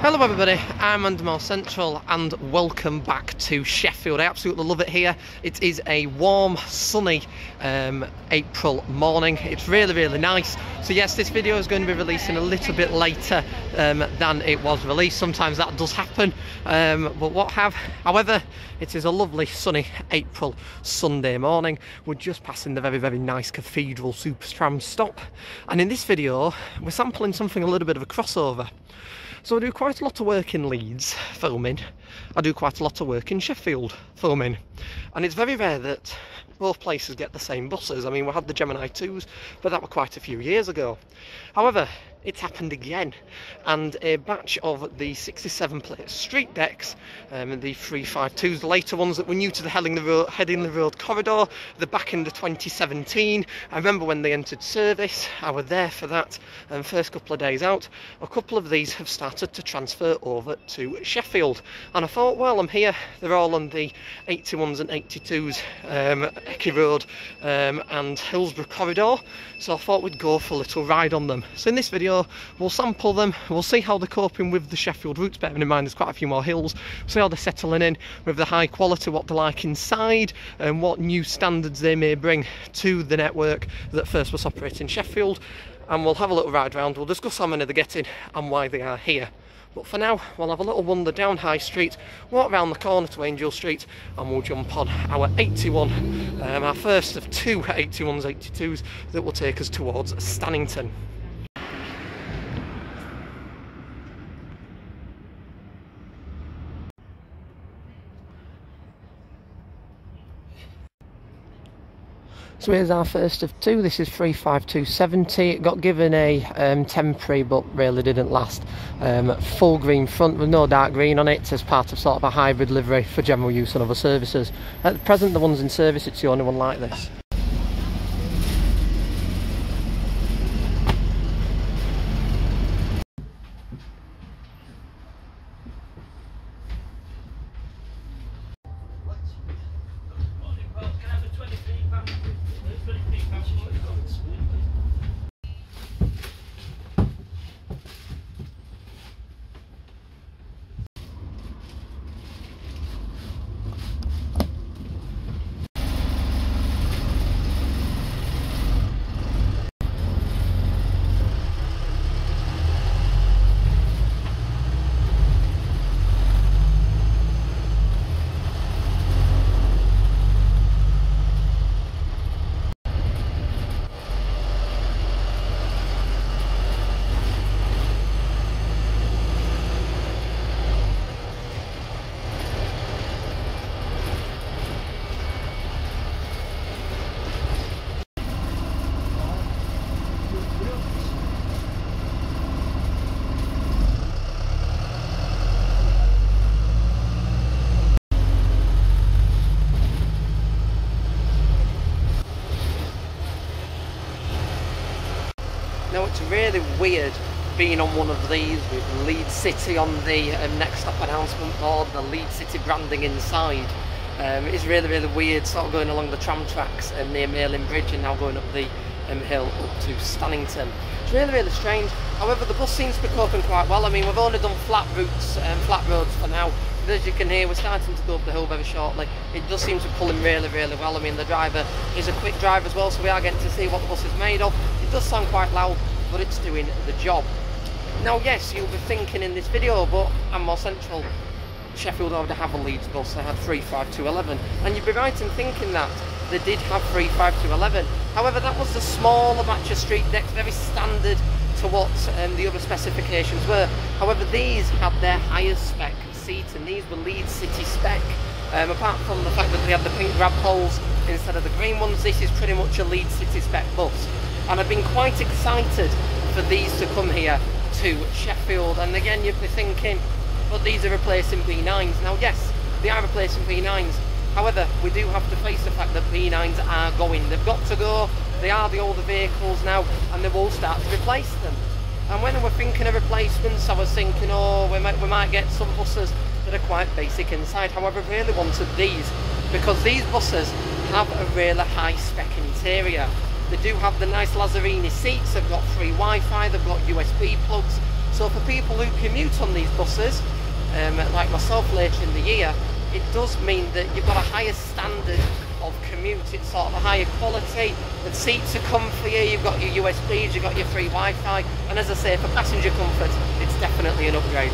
Hello everybody, I'm And More Central and welcome back to Sheffield. I absolutely love it here. It is a warm, sunny um, April morning. It's really, really nice. So yes, this video is going to be releasing a little bit later um, than it was released. Sometimes that does happen, um, but what have? However, it is a lovely, sunny April Sunday morning. We're just passing the very, very nice Cathedral Supertram stop. And in this video, we're sampling something a little bit of a crossover. So I do quite a lot of work in Leeds filming. I do quite a lot of work in Sheffield filming. And it's very rare that both places get the same buses. I mean, we had the Gemini 2s, but that were quite a few years ago. However, it's happened again. And a batch of the 67 plate Streetdecks um, the 352s the later ones that were new to the Headingley Road, Headingley Road corridor the back in the 2017 I remember when they entered service I was there for that um, first couple of days out a couple of these have started to transfer over to Sheffield. And I thought well I'm here they're all on the 81s and 82s um, Ecky Road um, and Hillsborough corridor. So I thought we'd go for a little ride on them. So in this video video we'll sample them. We'll see how they're coping with the Sheffield routes. Bearing in mind there's quite a few more hills. We'll see how they're settling in with the high quality what they're like inside and what new standards they may bring to the network that first was operating Sheffield. And we'll have a little ride around we'll discuss how many they're getting and why they are here. But for now, we'll have a little wander down High Street, walk round the corner to Angel Street, and we'll jump on our 81, um, our first of two 81s, 82s that will take us towards Stannington. So here's our first of two. This is 35270. It got given a um, temporary, but really didn't last. Um, full green front with no dark green on it as part of sort of a hybrid livery for general use and other services. At present, the ones in service, it's the only one like this. Now it's really weird being on one of these with Leeds City on the um, next stop announcement board, the Leeds City branding inside. Um, it's really, really weird sort of going along the tram tracks um, near Malin Bridge and now going up the um, hill up to Stannington. It's really, really strange. However, the bus seems to be coping quite well. I mean, we've only done flat routes and um, flat roads for now. But as you can hear, we're starting to go up the hill very shortly. It does seem to pull in really, really well. I mean, the driver is a quick driver as well, so we are getting to see what the bus is made of. It does sound quite loud, but it's doing the job. Now, yes, you'll be thinking in this video, but I'm more central. Sheffield already have a Leeds bus, they had 35211, and you'd be right in thinking that they did have 35211. However, that was the smaller batch of Streetdecks, very standard to what um, the other specifications were. However, these had their highest spec seats, and these were Leeds City spec. Um, apart from the fact that they had the pink grab poles instead of the green ones, this is pretty much a Leeds City spec bus. And I've been quite excited for these to come here to Sheffield. And again, you'd be thinking, but these are replacing B9s. Now, yes, they are replacing B9s. However, we do have to face the fact that B9s are going. They've got to go. They are the older vehicles now, and they will start to replace them. And when I was thinking of replacements, I was thinking, oh, we might, we might get some buses that are quite basic inside. However, I really wanted these because these buses have a really high spec interior. They do have the nice Lazzarini seats, they've got free Wi-Fi, they've got USB plugs, So for people who commute on these buses, um, like myself later in the year, it does mean that you've got a higher standard of commute. It's sort of a higher quality. The seats are comfier. You've got your USBs. You've got your free Wi-Fi. And as I say, for passenger comfort, it's definitely an upgrade.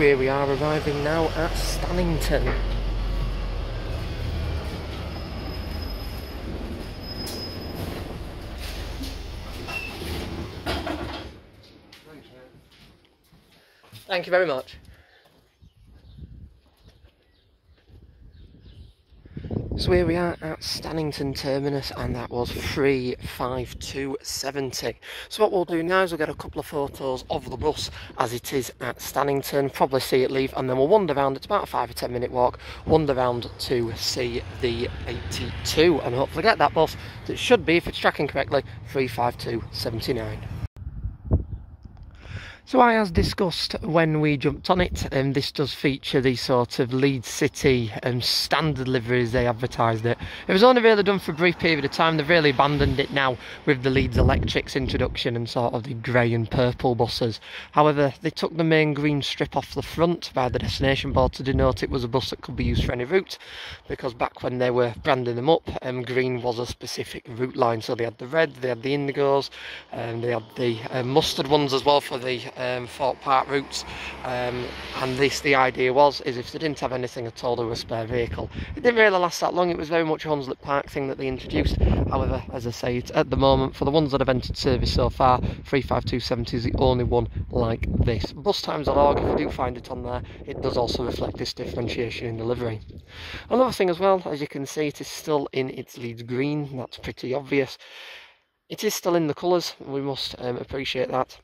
So here we are arriving now at Stannington. Thank you very much. So here we are at Stannington Terminus and that was 35270. So what we'll do now is we'll get a couple of photos of the bus as it is at Stannington, probably see it leave and then we'll wander around, it's about a 5 or 10 minute walk, wander around to see the 82 and hopefully get that bus that should be, if it's tracking correctly, 35279. So I as discussed when we jumped on it, and um, this does feature the sort of Leeds City um, standard liveries they advertised it. It was only really done for a brief period of time, they've really abandoned it now with the Leeds Electrics introduction and sort of the grey and purple buses. However, they took the main green strip off the front by the destination board to denote it was a bus that could be used for any route, because back when they were branding them up, um, green was a specific route line, so they had the red, they had the indigos, and um, they had the uh, mustard ones as well for the um, Thorpe Park routes. Um, and this the idea was is if they didn't have anything at all they were a spare vehicle. It didn't really last that long. It was very much a Hunslet Park thing that they introduced. However as I say at the moment for the ones that have entered service so far 35270 is the only one like this. Bus times bustimes.org if you do find it on there it does also reflect this differentiation in delivery. Another thing as well as you can see it is still in its Leeds green. That's pretty obvious. It is still in the colours. We must um, appreciate that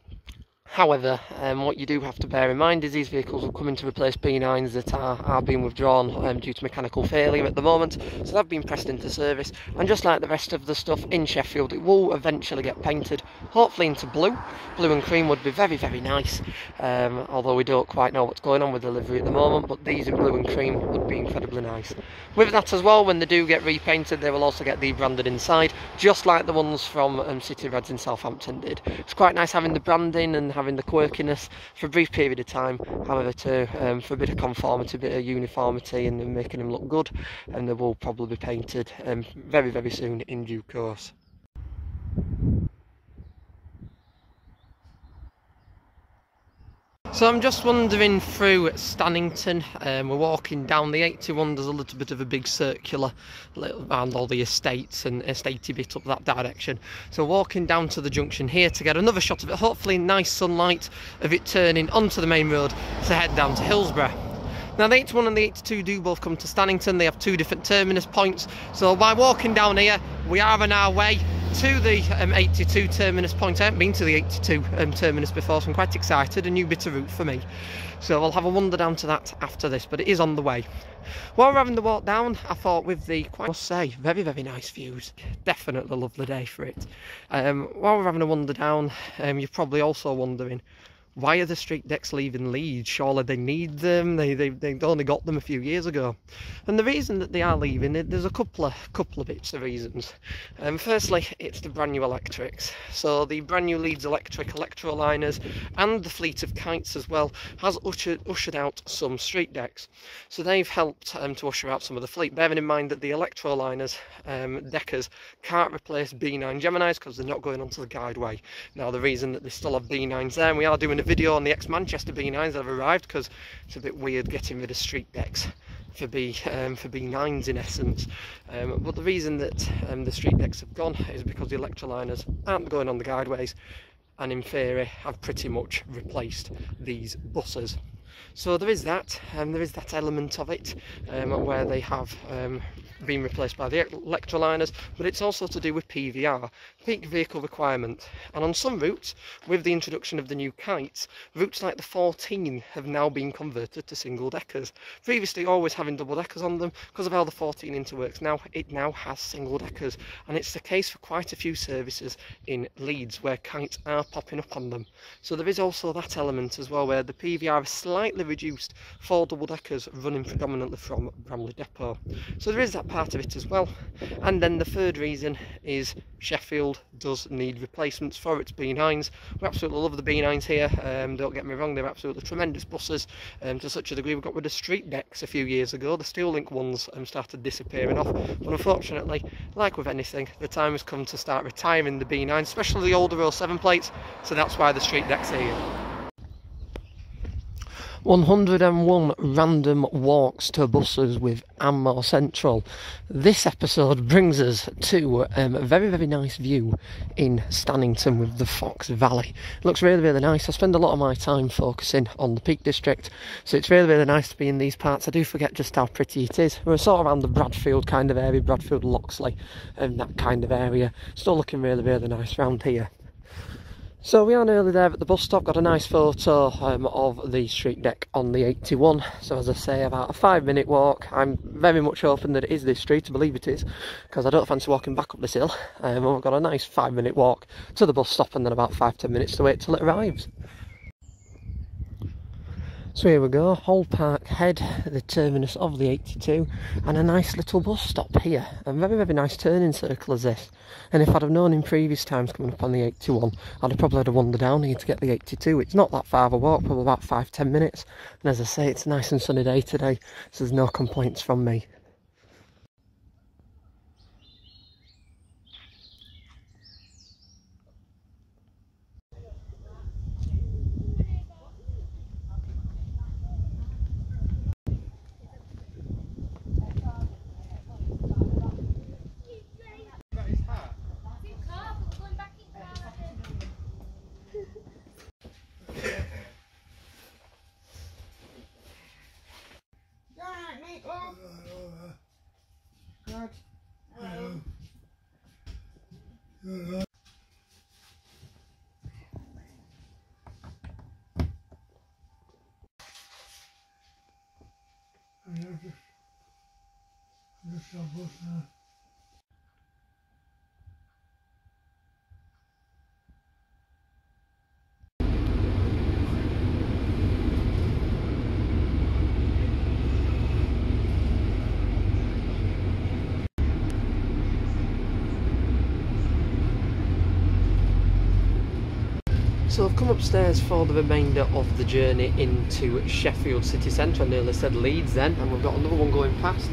However, um, what you do have to bear in mind is these vehicles will come to replace B9s that are, are being withdrawn um, due to mechanical failure at the moment. So they've been pressed into service. And just like the rest of the stuff in Sheffield, it will eventually get painted, hopefully into blue. Blue and cream would be very, very nice. Um, although we don't quite know what's going on with the livery at the moment, but these in blue and cream would be incredibly nice. With that as well, when they do get repainted, they will also get debranded inside, just like the ones from um, City Reds in Southampton did. It's quite nice having the branding and having the quirkiness for a brief period of time, however, to um, for a bit of conformity, a bit of uniformity, and making them look good. And they will probably be painted um, very, very soon in due course. So I'm just wandering through Stannington. Um, we're walking down the 81. There's a little bit of a big circular little, around all the estates and estatey bit up that direction. So walking down to the junction here to get another shot of it. Hopefully nice sunlight of it turning onto the main road to head down to Hillsborough. Now the 81 and the 82 do both come to Stannington. They have two different terminus points. So by walking down here, we are on our way to the um, 82 terminus point. I haven't been to the 82 um, terminus before, so I'm quite excited. A new bit of route for me. So I'll have a wander down to that after this, but it is on the way. While we're having the walk down, I thought with the, quite I must say, very, very nice views. Definitely a lovely day for it. Um, while we're having a wander down, um, you're probably also wondering, why are the Streetdecks leaving Leeds? Surely they need them. They, they, they only got them a few years ago. And the reason that they are leaving, there's a couple of couple of bits of reasons. Um, firstly, it's the brand new electrics. So the brand new Leeds electric electroliners and the fleet of kites as well has ushered, ushered out some Streetdecks. So they've helped um, to usher out some of the fleet, bearing in mind that the electroliners um, deckers can't replace B9 Geminis because they're not going onto the guideway. Now the reason that they still have B9s there, and we are doing a video on the ex-Manchester B9s that have arrived because it's a bit weird getting rid of Streetdecks for B um, for B9s in essence. Um, but the reason that um, the Streetdecks have gone is because the electroliners aren't going on the guideways and in theory have pretty much replaced these buses. So there is that, and um, there is that element of it um, where they have um, been replaced by the electroliners, but it's also to do with PVR, peak vehicle requirement. And on some routes, with the introduction of the new kites, routes like the 14 have now been converted to single deckers. Previously always having double deckers on them, because of how the 14 interworks now, it now has single deckers. And it's the case for quite a few services in Leeds where kites are popping up on them. So there is also that element as well where the PVR is slightly reduced for double deckers running predominantly from Bramley Depot. So there is that part of it as well. And then the third reason is Sheffield does need replacements for its B9s. We absolutely love the B9s here, um, don't get me wrong, they're absolutely tremendous buses um, to such a degree we got rid of Streetdecks a few years ago. The steel link ones um, started disappearing off, but unfortunately, like with anything, the time has come to start retiring the B9s, especially the older 07 plates, so that's why the Streetdecks are here. 101 random walks to buses with And More Central. This episode brings us to um, a very, very nice view in Stannington with the Fox Valley. It looks really, really nice. I spend a lot of my time focusing on the Peak District, so it's really, really nice to be in these parts. I do forget just how pretty it is. We're sort of around the Bradfield kind of area, Bradfield, Loxley, and that kind of area. Still looking really, really nice around here. So we are nearly there at the bus stop, got a nice photo um, of the Streetdeck on the 81. So as I say, about a five minute walk. I'm very much hoping that it is this street, I believe it is, because I don't fancy walking back up this hill. Um, we've got a nice five minute walk to the bus stop and then about five, ten minutes to wait till it arrives. So here we go, Hall Park Head, the terminus of the 82, and a nice little bus stop here. A very, very nice turning circle as this. And if I'd have known in previous times coming up on the 81, I'd have probably had to wander down here to get the 82. It's not that far of a walk, probably about five, ten minutes. And as I say, it's a nice and sunny day today, so there's no complaints from me. So I've come upstairs for the remainder of the journey into Sheffield city centre. I nearly said Leeds then, and we've got another one going past.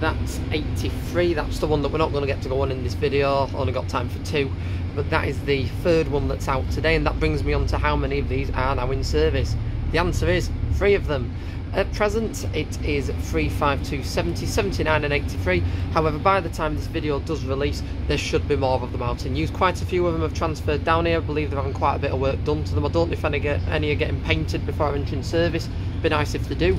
That's 83, that's the one that we're not going to get to go on in this video, only got time for two. But that is the third one that's out today, and that brings me on to how many of these are now in service. The answer is three of them. At present, it is 352, 70, 79 and 83. However, by the time this video does release, there should be more of them out in use. Quite a few of them have transferred down here. I believe they're having quite a bit of work done to them. I don't know if any, get, any are getting painted before entering service. Be nice if they do.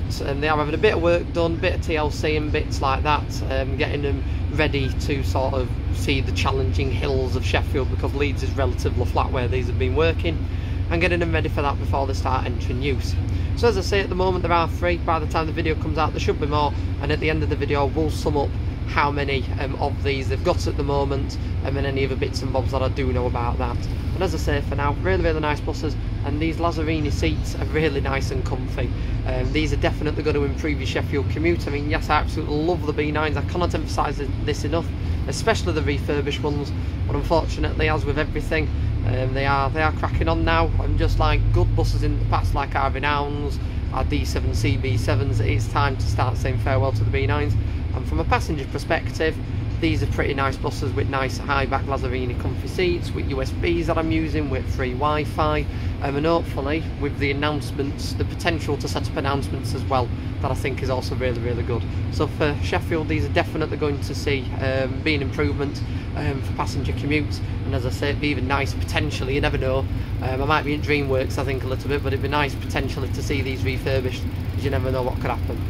But um, they are having a bit of work done, a bit of TLC and bits like that, um, getting them ready to sort of see the challenging hills of Sheffield because Leeds is relatively flat where these have been working and getting them ready for that before they start entering use. So as I say at the moment there are three, by the time the video comes out there should be more and at the end of the video we'll sum up how many um, of these they've got at the moment um, and any other bits and bobs that I do know about that. And as I say for now, really really nice buses and these Lazzarini seats are really nice and comfy. Um, these are definitely going to improve your Sheffield commute. I mean yes I absolutely love the B9s, I cannot emphasise this enough, especially the refurbished ones, but unfortunately as with everything um, they are they are cracking on now and just like good buses in the past like our Renowns, our D7 CB7s it's time to start saying farewell to the B9s and from a passenger perspective these are pretty nice buses with nice high back Lazzarini comfy seats with USBs that I'm using with free Wi-Fi um, and hopefully with the announcements, the potential to set up announcements as well that I think is also really really good. So for Sheffield these are definitely going to see um, be an improvement um, for passenger commutes and as I say it'd be even nice potentially, you never know, um, I might be in DreamWorks I think a little bit but it'd be nice potentially to see these refurbished because you never know what could happen.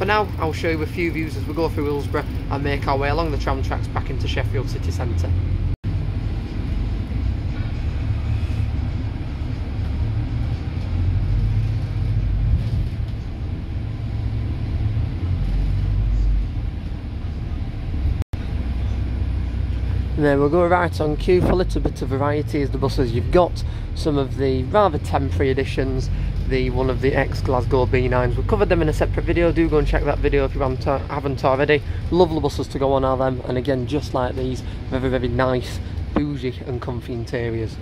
For now, I'll show you a few views as we go through Hillsborough and make our way along the tram tracks back into Sheffield city centre. And then we'll go right on cue for a little bit of variety as the buses you've got some of the rather temporary additions the one of the ex Glasgow B9s. We've covered them in a separate video. Do go and check that video if you haven't, haven't already. Lovely buses to go on are them, and again, just like these, very very nice, bougie and comfy interiors.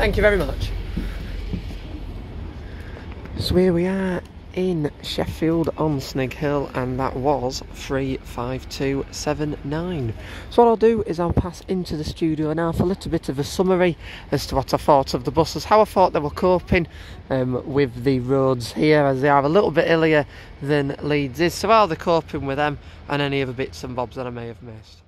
Thank you very much. So here we are in Sheffield on Snig Hill and that was 35279. So what I'll do is I'll pass into the studio now for a little bit of a summary as to what I thought of the buses, how I thought they were coping um, with the roads here as they are a little bit earlier than Leeds is. So how they're coping with them and any other bits and bobs that I may have missed.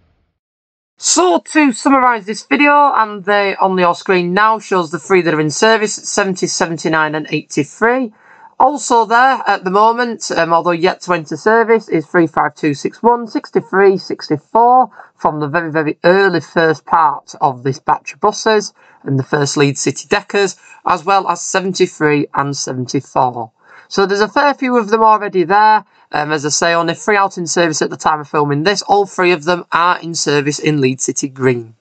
So to summarise this video, and they on your screen now shows the three that are in service, 70, 79 and 83. Also there at the moment, um, although yet to enter service, is 35261, 63, 64 from the very, very early first part of this batch of buses and the first Leeds City Deckers, as well as 73 and 74. So there's a fair few of them already there. Um, as I say, only three out in service at the time of filming this. All three of them are in service in Leeds City Green.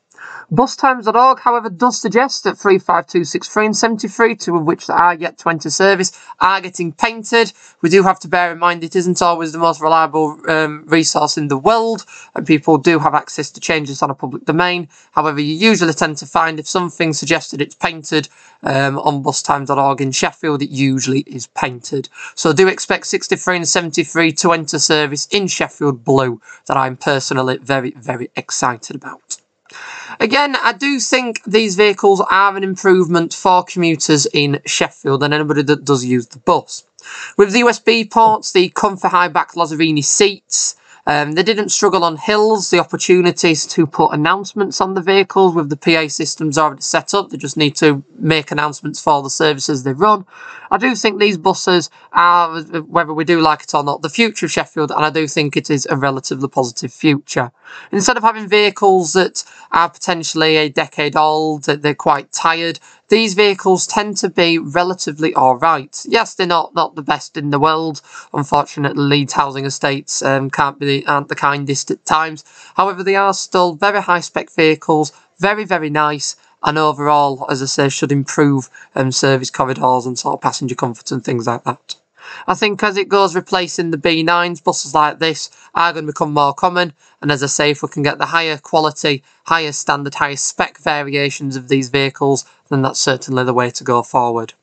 Bustimes.org, however, does suggest that 35263 and 73, two of which are yet to enter service, are getting painted. We do have to bear in mind it isn't always the most reliable um, resource in the world, and people do have access to changes on a public domain. However, you usually tend to find if something suggested it's painted um, on bustimes.org in Sheffield, it usually is painted. So do expect 63 and 73 to enter service in Sheffield Blue, that I'm personally very, very excited about. Again, I do think these vehicles are an improvement for commuters in Sheffield and anybody that does use the bus. With the USB ports, the comfy high back Lazzarini seats, um, they didn't struggle on hills, the opportunities to put announcements on the vehicles with the PA systems already set up. They just need to make announcements for the services they run. I do think these buses are, whether we do like it or not, the future of Sheffield, and I do think it is a relatively positive future. Instead of having vehicles that are potentially a decade old, that they're quite tired, these vehicles tend to be relatively alright. Yes, they're not, not the best in the world. Unfortunately, Leeds housing estates um, can't be aren't the kindest at times. However, they are still very high spec vehicles, very, very nice, and overall, as I say, should improve um, service corridors and sort of passenger comfort and things like that. I think as it goes replacing the B9s, buses like this are going to become more common. And as I say, if we can get the higher quality, higher standard, higher spec variations of these vehicles, then that's certainly the way to go forward.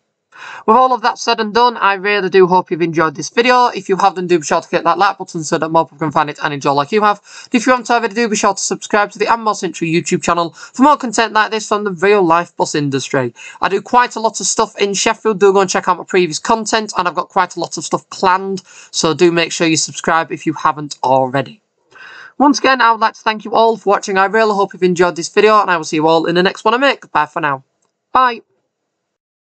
With all of that said and done, I really do hope you've enjoyed this video. If you have, then do be sure to hit that like button so that more people can find it and enjoy like you have. And if you want to haven't already, do be sure to subscribe to the And More Central YouTube channel for more content like this from the real life bus industry. I do quite a lot of stuff in Sheffield. Do go and check out my previous content, and I've got quite a lot of stuff planned. So do make sure you subscribe if you haven't already. Once again, I would like to thank you all for watching. I really hope you've enjoyed this video, and I will see you all in the next one I make. Bye for now. Bye.